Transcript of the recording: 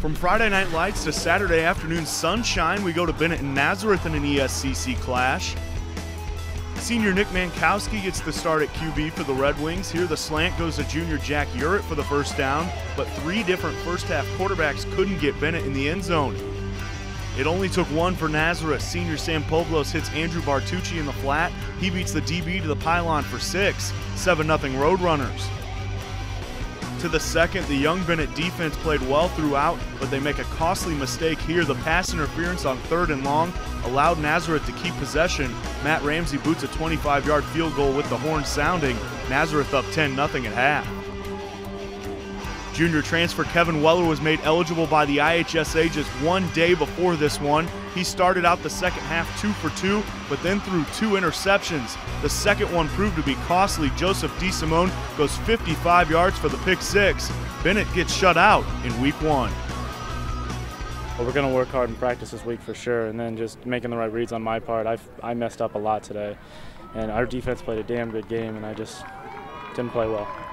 From Friday night lights to Saturday afternoon sunshine, we go to Benet and Nazareth in an ESCC clash. Senior Nick Mankowski gets the start at QB for the Red Wings. Here, the slant goes to junior Jack Urett for the first down, but three different first half quarterbacks couldn't get Benet in the end zone. It only took one for Nazareth. Senior Sam Povlos hits Andrew Bartucci in the flat. He beats the DB to the pylon for six. 7 0 Roadrunners. To the second, the young Benet defense played well throughout, but they make a costly mistake here. The pass interference on third and long allowed Nazareth to keep possession. Matt Ramsey boots a 25 yard field goal with the horn sounding. Nazareth up 10 0 at half. Junior transfer Kevin Weller was made eligible by the IHSA just one day before this one. He started out the second half two for two, but then threw two interceptions. The second one proved to be costly. Joseph DeSimone goes 55 yards for the pick six. Benet gets shut out in week one. Well, we're going to work hard in practice this week for sure, and then just making the right reads on my part. I I messed up a lot today, and our defense played a damn good game, and I just didn't play well.